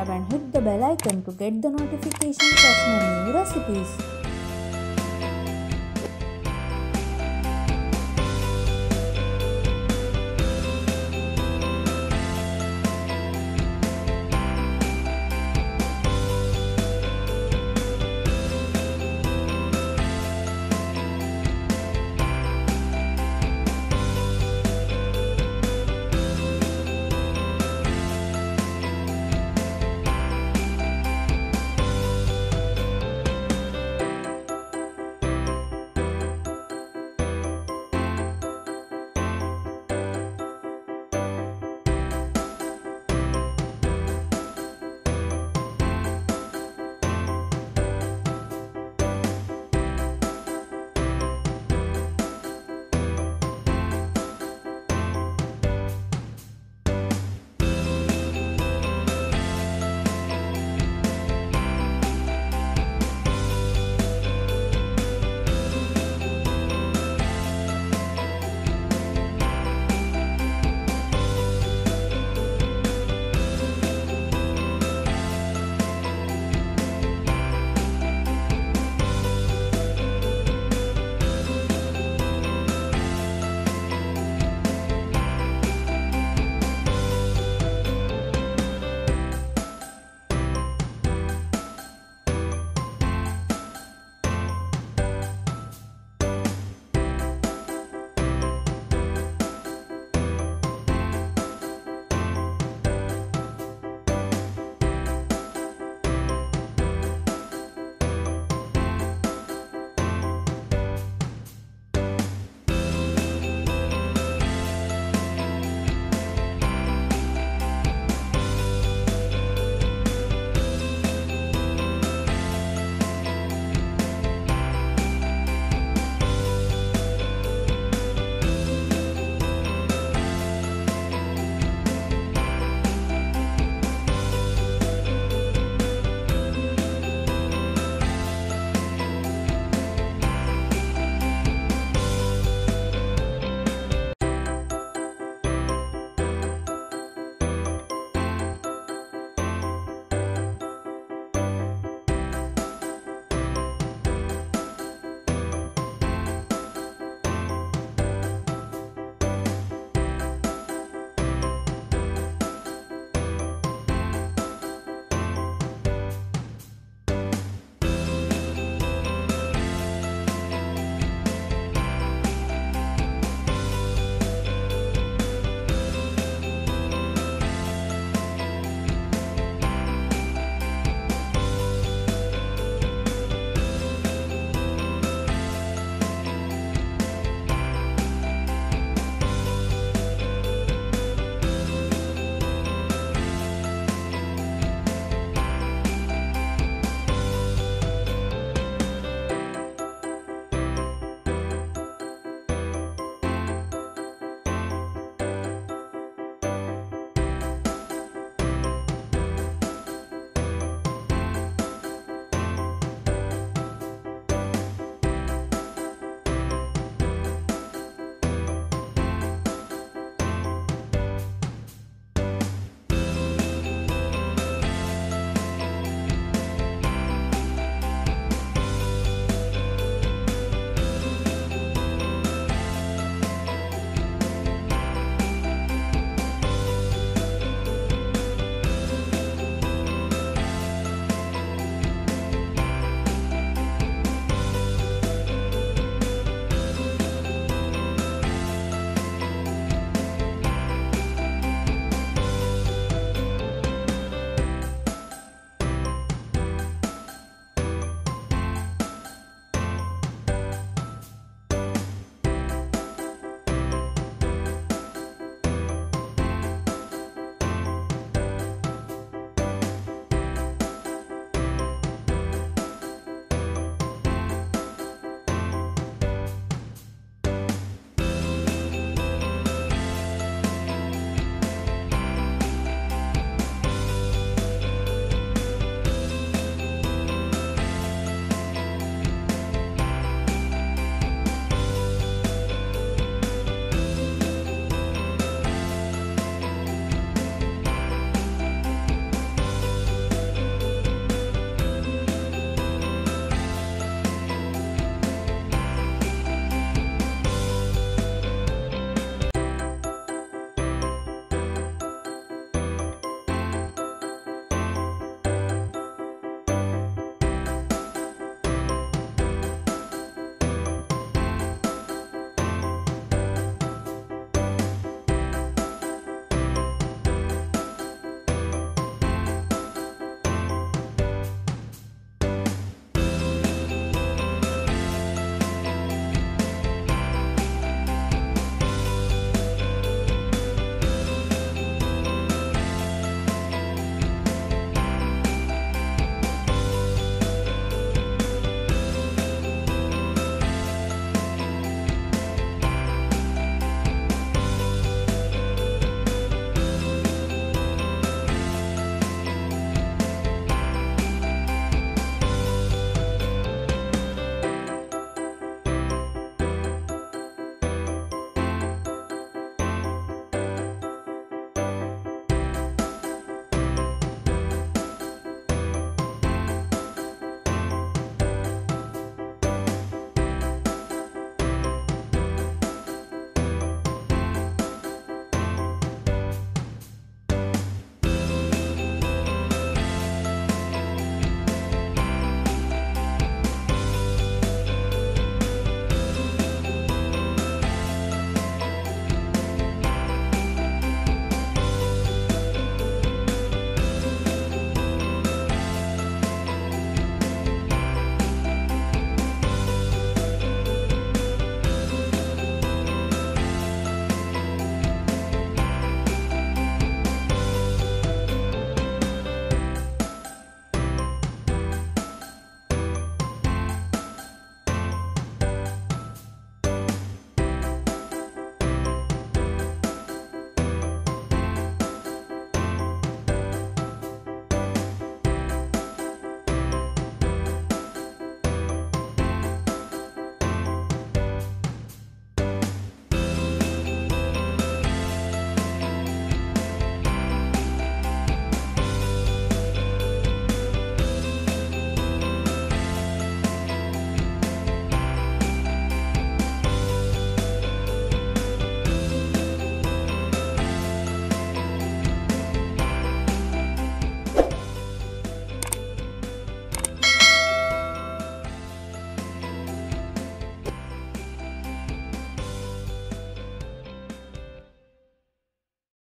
subscribe and hit the bell icon to get the notifications of my new recipes.